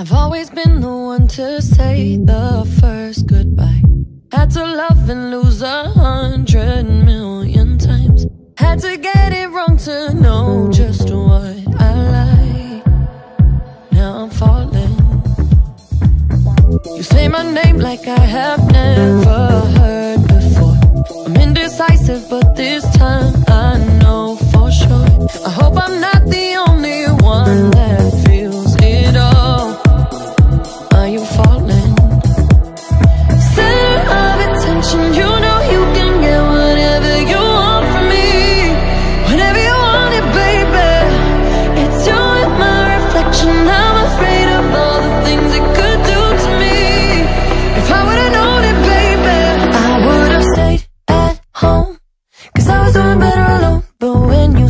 I've always been the one to say the first goodbye. Had to love and lose a hundred million times. Had to get it wrong to know just what I like. Now I'm falling. You say my name like I have never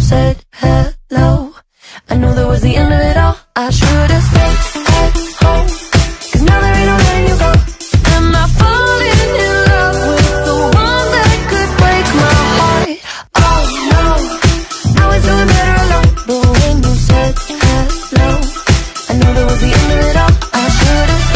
said hello. I knew that was the end of it all. I should've stayed at home. Cause now there ain't no letting you go. Am I falling in love with the one that could break my heart? Oh no. I was doing better alone. But when you said hello I knew that was the end of it all. I should've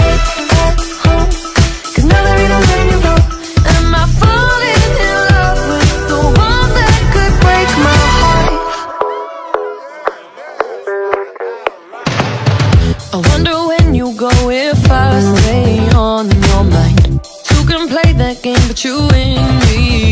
I wonder when you go if I stay on your mind. Two can play that game, but you and me.